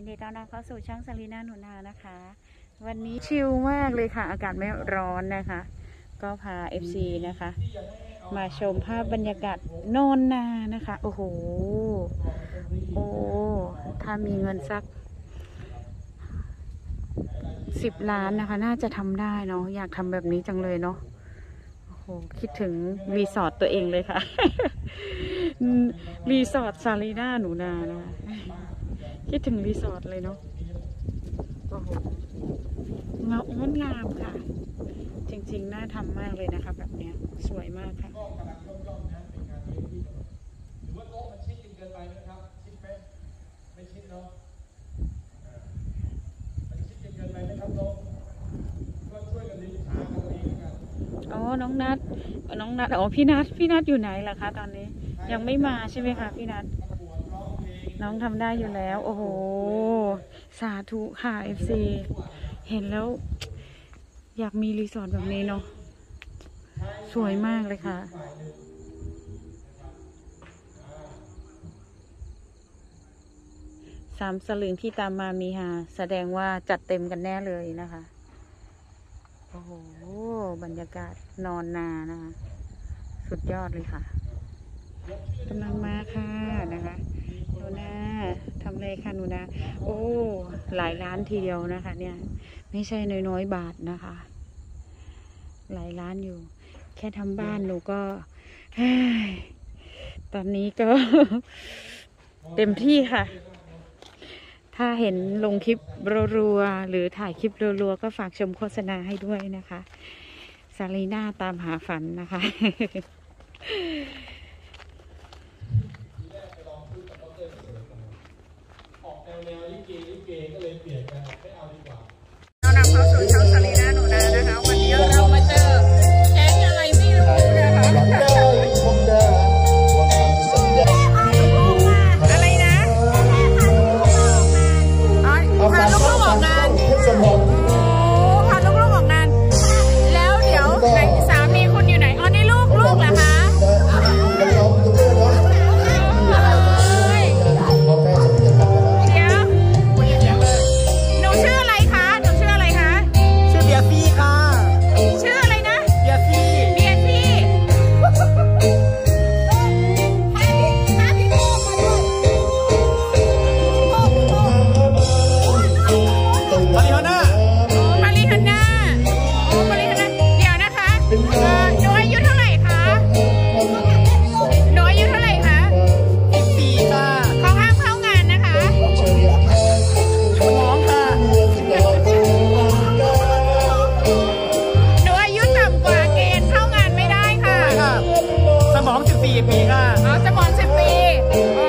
ยินดีต้อนรับเข้าสู่ช่องสลีนาหนูนานะคะ วันนี้ชิลมากเลยค่ะ อากาศไม่ร้อนนะคะ ก็พา FC นะคะ มาชมภาพบรรยากาศโนนนานะคะ โอ้โห โอ้ ถ้ามีเงินสักสิบล้านนะคะ น่าจะทำได้เนาะอยากทำแบบนี้จังเลยเนาะโอ้โห คิดถึงรีสอร์ทตัวเองเลยค่ะ รีสอร์ทซาลีนาหนูนานะคะ คิดถึงรีสอร์ทเลยเนาะโอ้โหเงางดงามค่ะ จริงๆ น่าทำมากเลยนะคะ แบบเนี้ย สวยมากค่ะก็กำลังย่อมๆนะเป็นงานเลี้ยงที่หรือว่าโต๊ะมันชิดจนเกินไปไหมครับชิดไหมไม่ชิดเนาะอ่ามันชิดจนเกินไปไหมครับโต๊ะก็ช่วยกันดึงขากันเองแล้วกันอ๋อ น้องนัด น้องนัด อ๋อ พี่นัด พี่นัดอยู่ไหนล่ะคะ ตอนนี้ ยังไม่มาใช่ไหมคะ พี่นัด น้องทำได้อยู่แล้ว โอ้โห สาธุค่ะ FC เห็นแล้ว อยากมีรีสอร์ทแบบนี้เนาะสวยมากเลยค่ะสามสลึงที่ตามมามีฮาแสดงว่าจัดเต็มกันแน่เลยนะคะ โอ้โห บรรยากาศนอนนานะคะ สุดยอดเลยค่ะกำลังมาค่ะนะคะ นูนาทำเลยค่ะหนูนาโอ้ หลายล้านทีเดียวนะคะ เนี่ย ไม่ใช่น้อยๆบาทนะคะ หลายล้านอยู่ แค่ทำบ้านหนูก็ตอนนี้ก็ เต็มที่ค่ะ ถ้าเห็นลงคลิปรัวๆหรือถ่ายคลิปรัวๆก็ฝากชมโฆษณาให้ด้วยนะคะซาลีน่าตามหาฝันนะคะ เลยเป็นเขาสู่ช่อสลีน่าหนูานะคะ วันนี้เรามาเจอแกงอะไรไม่รู้นะคะอะไรนะอ๋อพาลูกเขาออกงา ฮอนด้าปารีฮอนด้าโอ้ารีฮอนด้าเดี๋ยวนะคะอ่อหนูอายุเท่าไหร่คะหนูอายุเท่าไหร่คะสิบปีค่ะข้ามเข้างานนะคะ น้องค่ะหนูอายุต่ำกว่าเกณฑ์เข้างานไม่ได้ค่ะสมองสิบสี่ปีค่ะ เอาสมองสิบปีอ๋อ